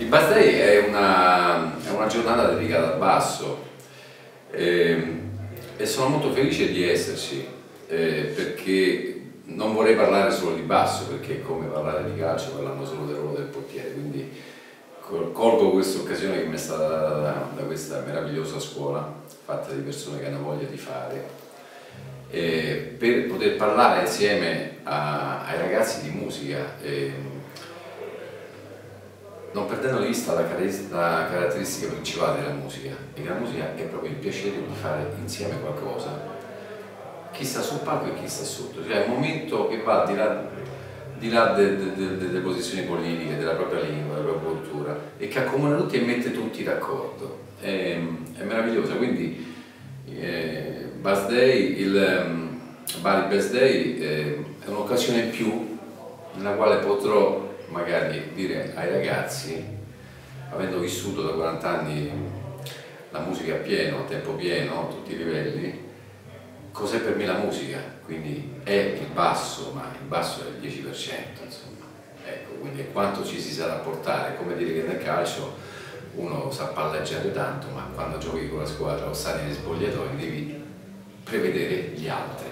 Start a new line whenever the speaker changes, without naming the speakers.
Il Bastai è una, è una giornata dedicata al basso eh, e sono molto felice di esserci eh, perché non vorrei parlare solo di basso perché è come parlare di calcio, parlando solo del ruolo del portiere, quindi colgo questa occasione che mi è stata data da questa meravigliosa scuola fatta di persone che hanno voglia di fare eh, per poter parlare insieme a, ai ragazzi di musica ehm, non perdendo di vista la, caratteristica principale della musica e che la musica è proprio il piacere di fare insieme qualcosa chi sta sul palco e chi sta sotto. Cioè è un momento che va di là, di là de, de, de, delle posizioni politiche, della propria lingua, della propria cultura e che accomuna tutti e mette tutti d'accordo. È, è meravigliosa quindi eh, Birthday, il um, Bali Birthday eh, è un'occasione in più nella quale potrò magari dire ai ragazzi, avendo vissuto da 40 anni la musica a pieno, a tempo pieno, a tutti i livelli, cos'è per me la musica? Quindi è il basso, ma il basso è il 10%, insomma. Ecco, quindi quanto ci si sa rapportare, come dire che nel calcio uno sa palleggiare tanto, ma quando giochi con la squadra o stai negli spogliatoi devi prevedere gli altri